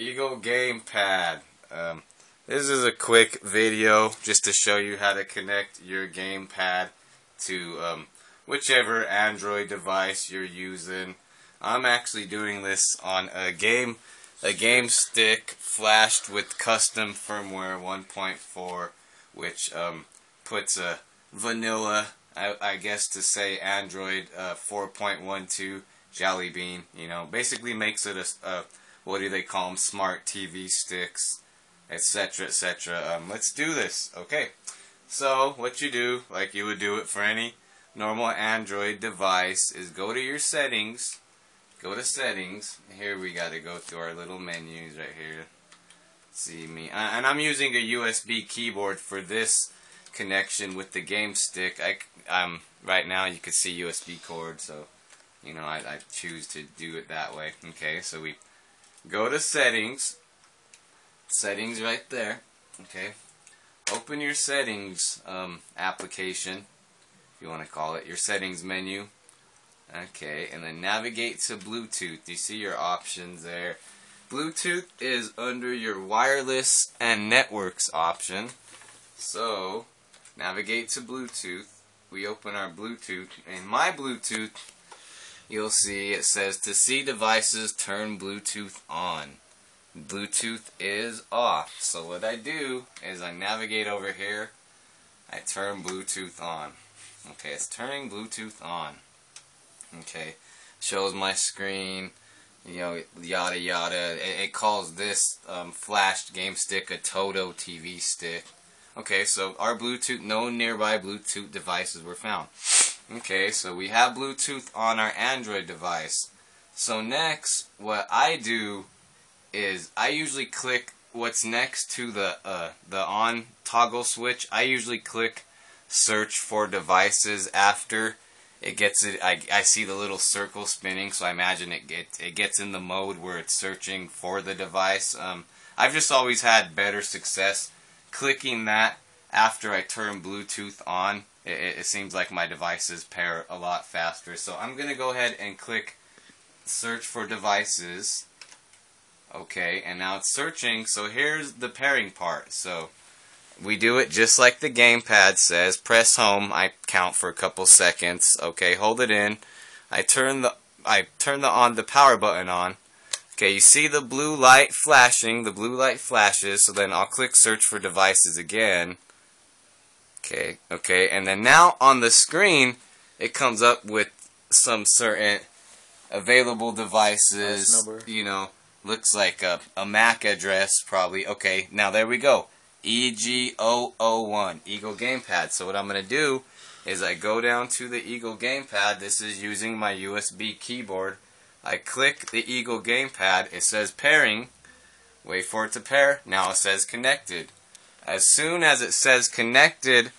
Eagle Gamepad. Um, this is a quick video just to show you how to connect your gamepad to um, whichever Android device you're using. I'm actually doing this on a game a game stick flashed with custom firmware 1.4 which um, puts a vanilla I, I, guess to say Android uh, 4.12 Jelly Bean you know basically makes it a, a what do they call them, smart TV sticks, etc., etc. Um, let's do this. Okay. So, what you do, like you would do it for any normal Android device, is go to your settings, go to settings, here we got to go through our little menus right here. See me, and I'm using a USB keyboard for this connection with the game stick. I, um, right now you can see USB cord, so, you know, I, I choose to do it that way. Okay, so we go to settings. Settings right there. Okay. Open your settings um, application. If you want to call it your settings menu. Okay and then navigate to Bluetooth. You see your options there? Bluetooth is under your wireless and networks option. So navigate to Bluetooth. We open our Bluetooth and my Bluetooth you'll see it says to see devices turn Bluetooth on. Bluetooth is off. So what I do is I navigate over here, I turn Bluetooth on. Okay, it's turning Bluetooth on. Okay, shows my screen, you know, yada yada. It, it calls this um, flashed game stick a Toto TV stick. Okay, so our Bluetooth, no nearby Bluetooth devices were found. Okay, so we have Bluetooth on our Android device. So next, what I do is I usually click what's next to the uh, the on toggle switch. I usually click search for devices after it gets it. I, I see the little circle spinning, so I imagine it get it gets in the mode where it's searching for the device. Um, I've just always had better success clicking that after I turn Bluetooth on it, it seems like my devices pair a lot faster. So I'm going to go ahead and click search for devices. Okay, and now it's searching. So here's the pairing part. So we do it just like the gamepad says. Press home. I count for a couple seconds. Okay, hold it in. I turn the I turn the on the power button on. Okay, you see the blue light flashing. The blue light flashes. So then I'll click search for devices again. Okay, okay, and then now on the screen, it comes up with some certain available devices. You know, looks like a, a MAC address probably. Okay, now there we go. EG001, Eagle Gamepad. So what I'm going to do is I go down to the Eagle Gamepad. This is using my USB keyboard. I click the Eagle Gamepad. It says pairing. Wait for it to pair. Now it says connected. As soon as it says connected,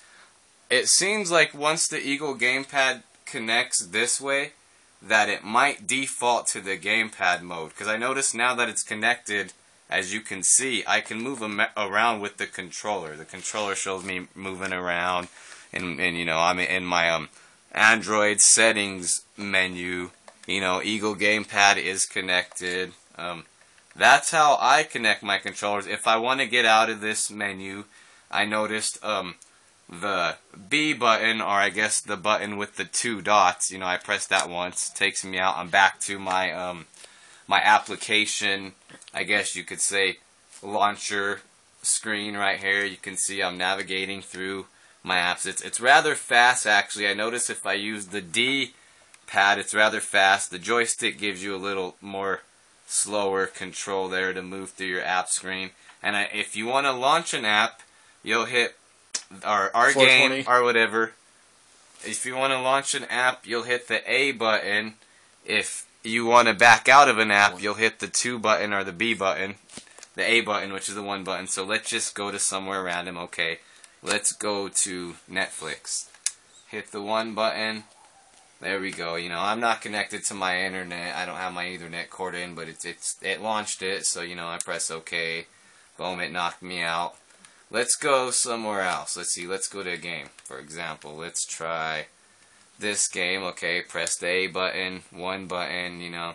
it seems like once the Eagle gamepad connects this way, that it might default to the gamepad mode. Because I notice now that it's connected, as you can see, I can move around with the controller. The controller shows me moving around, and, and you know, I'm in my um, Android settings menu. You know, Eagle gamepad is connected. Um, that's how I connect my controllers. If I want to get out of this menu, I noticed um, the B button, or I guess the button with the two dots. You know, I press that once, takes me out. I'm back to my um, my application. I guess you could say launcher screen right here. You can see I'm navigating through my apps. It's it's rather fast actually. I notice if I use the D pad, it's rather fast. The joystick gives you a little more slower control there to move through your app screen. And I, if you want to launch an app, you'll hit our our game or whatever. If you want to launch an app, you'll hit the A button. If you want to back out of an app, you'll hit the 2 button or the B button. The A button, which is the 1 button. So let's just go to somewhere random. Okay, let's go to Netflix. Hit the 1 button. There we go. You know, I'm not connected to my internet. I don't have my Ethernet cord in, but it's it's it launched it. So you know, I press OK. Boom! It knocked me out. Let's go somewhere else. Let's see. Let's go to a game. For example, let's try this game. Okay, press the A button, one button. You know,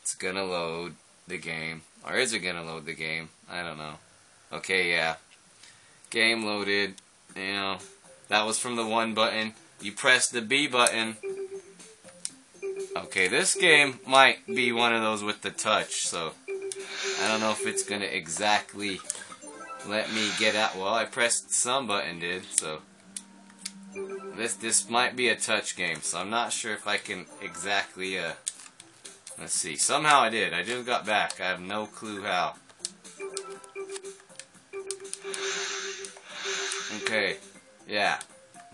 it's gonna load the game. Or is it gonna load the game? I don't know. Okay, yeah. Game loaded. You know, that was from the one button. You press the B button. Okay, this game might be one of those with the touch, so I don't know if it's gonna exactly let me get out. Well, I pressed some button did, so this this might be a touch game, so I'm not sure if I can exactly uh let's see. Somehow I did. I just got back. I have no clue how. Okay. Yeah.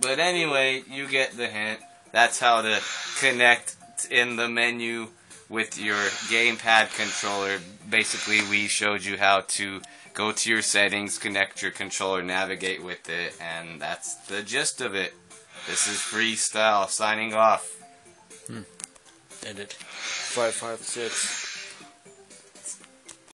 But anyway, you get the hint. That's how to connect in the menu with your gamepad controller. Basically, we showed you how to go to your settings, connect your controller, navigate with it, and that's the gist of it. This is Freestyle signing off. Hmm. Edit. 556.